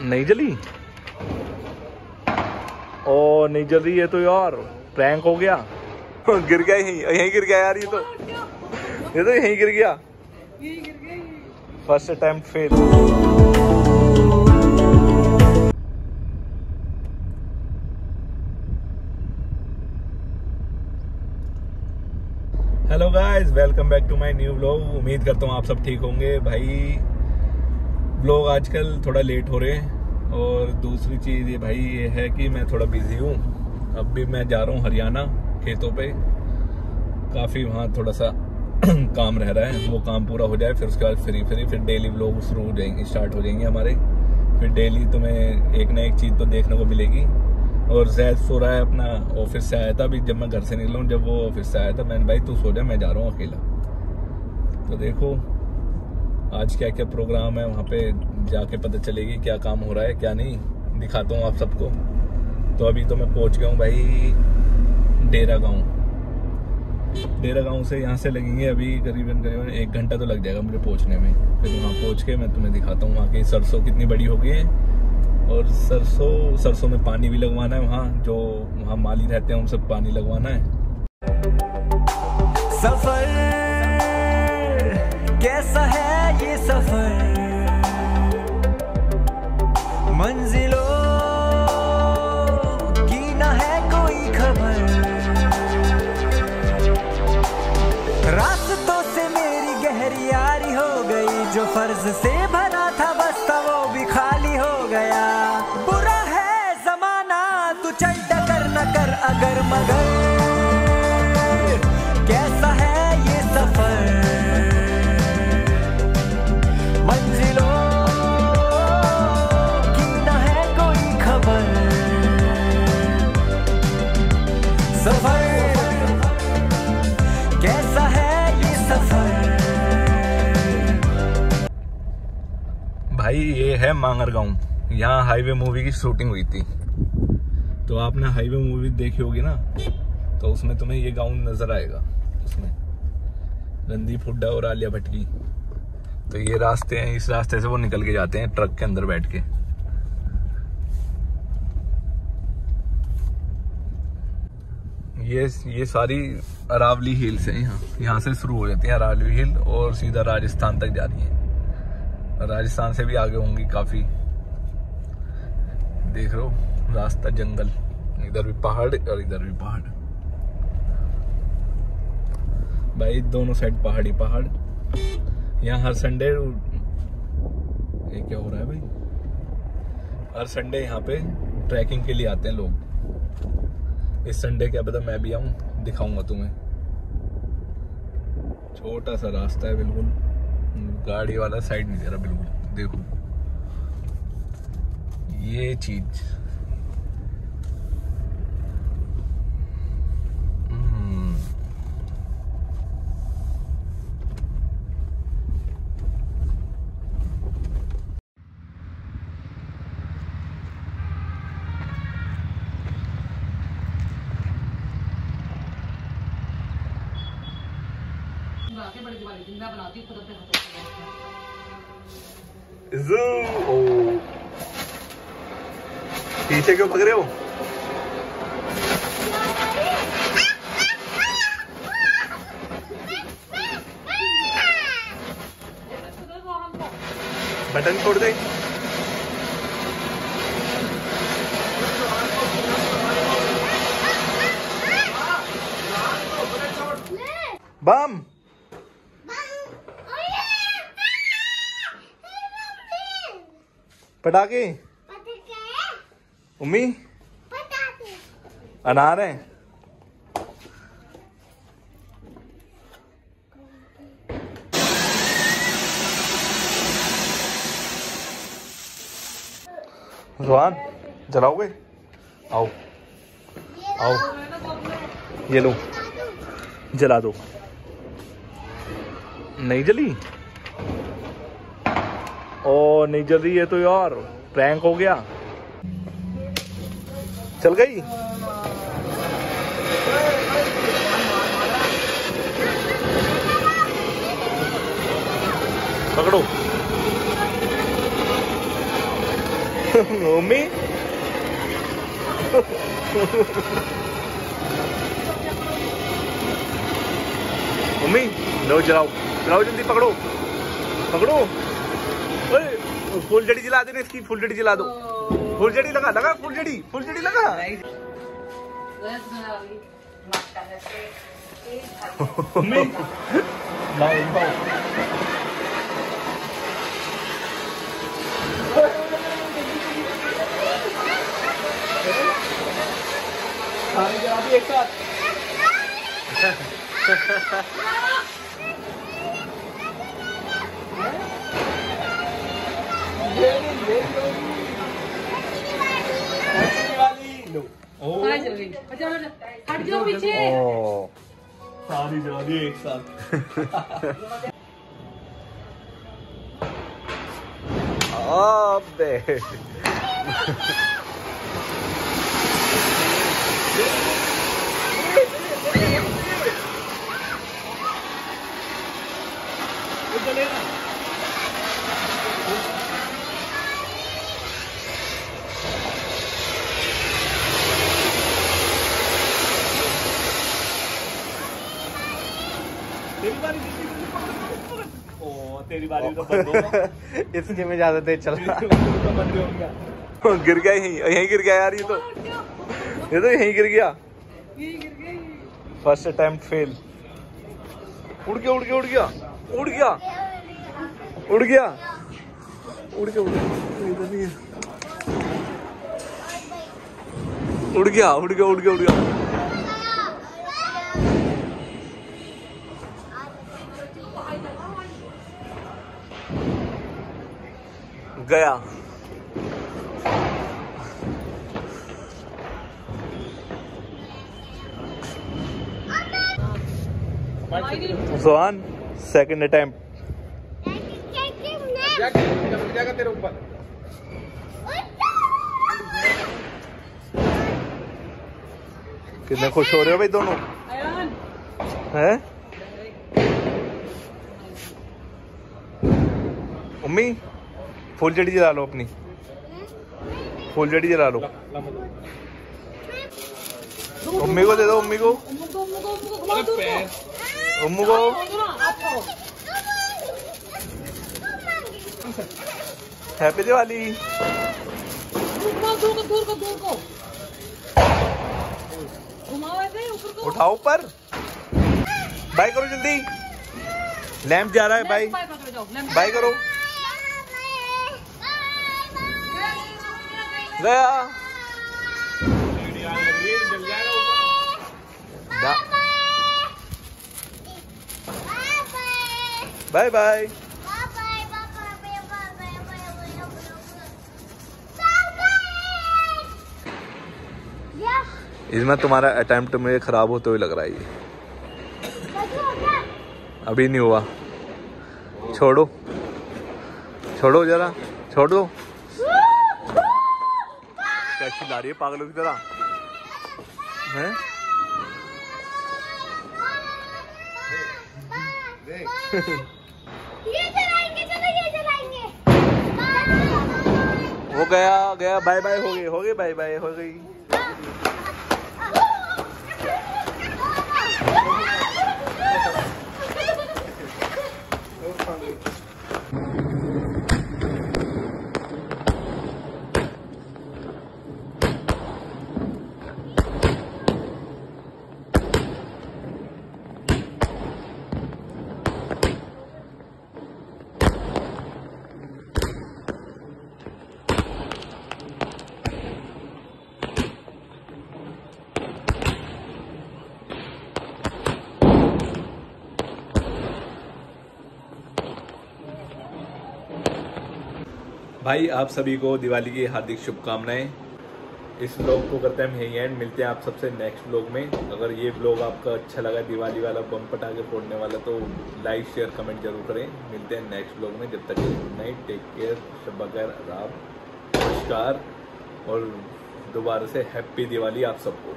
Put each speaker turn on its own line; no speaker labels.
नहीं जली? ओ नहीं जल रही है तो यार। प्रैंक हो गया। गिर गया यहीं यहीं गिर गया यार ये तो। ये तो यहीं गिर गया। First attempt fail hello guys welcome back to my new vlog उम्मीद करता हूँ आप सब ठीक होंगे। भाई व्लॉग आजकल थोड़ा लेट हो रहे हैं और दूसरी चीज़ ये भाई ये है कि मैं थोड़ा बिज़ी हूँ। अब भी मैं जा रहा हूँ हरियाणा खेतों पे। काफ़ी वहाँ थोड़ा सा काम रह रहा है। वो काम पूरा हो जाए, फिर उसके बाद फ्री फ्री फिर डेली व्लॉग शुरू हो जाएँगे स्टार्ट हो जाएँगे हमारे। फिर डेली तुम्हें एक ना एक चीज़ तो देखने को मिलेगी। और जैद सो रहा है, अपना ऑफ़िस से आया था अभी जब मैं घर से निकला हूँ, जब वो ऑफ़िस से आया था, मैंने भाई तू सो जा, मैं जा रहा हूँ अकेला। तो देखो आज क्या क्या प्रोग्राम है, वहाँ पे जाके पता चलेगी क्या काम हो रहा है, क्या नहीं, दिखाता हूँ आप सबको। तो अभी तो मैं पहुँच गया हूँ भाई डेरा गाँव। डेरा गाँव से यहाँ से लगेंगे अभी करीबन करीबन एक घंटा तो लग जाएगा मुझे पहुँचने में। फिर वहाँ पहुँच के मैं तुम्हें दिखाता हूँ वहाँ की सरसों कितनी बड़ी हो गई है। और सरसों सरसों में पानी भी लगवाना है वहाँ, जो वहाँ माली रहते हैं, उन सब पानी लगवाना है।
सफ़र कैसा है ये सफ़र? मंजिलों, की न है कोई खबर? रास्तों से मेरी गहरी यारी हो गई, जो फ़र्ज़ से भरा था बस बस्ता वो भी खाली हो गया। बुरा है जमाना, तू चल डकर न कर अगर मगर।
भाई ये है मांगर गाँव यहाँ हाईवे मूवी की शूटिंग हुई थी। तो आपने हाईवे मूवी देखी होगी ना तो उसमें तुम्हें ये गाँव नज़र आएगा। उसमें रणदीप हुड्डा और आलिया भट्ट की। तो ये रास्ते हैं, इस रास्ते से वो निकल के जाते हैं ट्रक के अंदर बैठ के। ये ये सारी अरावली हिल्स हैं यहाँ। यहाँ से शुरू हो जाती है अरावली हिल और सीधा राजस्थान तक जा रही है। राजस्थान से भी आगे होंगी काफ़ी। देख रहे हो, रास्ता जंगल। इधर भी पहाड़ और इधर भी पहाड़। भाई, दोनों साइड पहाड़ी पहाड़। यहाँ हर संडे ये क्या हो रहा है भाई? हर संडे यहाँ पे ट्रैकिंग के लिए आते हैं लोग। इस संडे क्या पता मैं भी आऊँ, दिखाऊँगा तुम्हें। छोटा सा रास्ता है बिल्कुल। गाड़ी वाला साइड नहीं दे रहा बिल्कुल। देखो। ये चीज़। हम्म,
बनाती बनाती खुद अपने
zoo, ओ पीछे क्यों पकड़े हो बटन छोड़ दे। बम पटाखे? उम्मी? अनार है? जुआन जलाओगे? आओ। आओ। ये लो। जला दो। नहीं जली? ओ, नहीं जल रही है तो यार प्रैंक हो गया। चल गई? पकड़ो। मम्मी? मम्मी लो चलाओ चलाओ जल्दी पकड़ो। पकड़ो। ओए फुल जड़ी जला देना इसकी फुल जड़ी जला दो फुल जड़ी लगा लगा फुल जड़ी फुल जड़ी लगा एक साथ
हट जाओ पीछे
सारी दी एक साथ। अबे तेरी बारी बारी तो बंद
इसके में ज़्यादा तेज चल। रहा
गिर गया यहीं यहीं गिर गया यार ये तो। ये तो यहीं गिर गया। फ़र्स्ट अटेम्प्ट फेल उड़ गया उड़ गया उड़ गया उड़ गया। उड़ गया। उड़ गया उड़ गया। है। उड़ गया उड़ गया उड़ गया। गया। सोहान सेकंड अटेम्प्ट कितने खुश हो रहे हो भाई दोनों? हैं? मम्मी फुल जड़ी जला लो अपनी। फुल जड़ी जला लो। मम्मी को दे दो मम्मी को। मम्मी को। हैप्पी दिवाली। उठाओ ऊपर। बाय करो जल्दी। लैंप जा रहा है
जाओ
बाय करो। गया। Bye bye. इसमें तुम्हारा अटेम्प्ट मुझे खराब होते हुए लग रहा है ये। अभी नहीं हुआ। छोड़ो। छोड़ो जरा। छोड़। दो कैसी ला रही है पागलों की तरह? हैं?
ये चलाएँगे चलो ये चलाएँगे
वो गया गया बाय बाय हो गई हो गई बाय बाय हो गई। भाई, आप सभी को दिवाली की हार्दिक शुभकामनाएँ। इस ब्लॉग को करते हैं हम यही एंड मिलते हैं आप सबसे नेक्स्ट ब्लॉग में। अगर ये ब्लॉग आपका अच्छा लगा, दिवाली वाला बम पटाखे फोड़ने वाला तो लाइक शेयर कमेंट ज़रूर करें। मिलते हैं नेक्स्ट ब्लॉग में। जब तक गुड नाइट टेक केयर शब बगैर आराम नमस्कार, और दोबारा से हैप्पी दिवाली आप सबको।